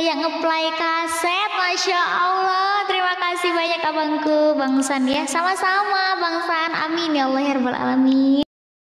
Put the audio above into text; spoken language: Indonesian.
kayak ngeplay kaset Masya Allah. Terima kasih banyak abangku Bang San ya. Sama-sama Bang San. Amin ya Allah ya herbal alami. Alamin.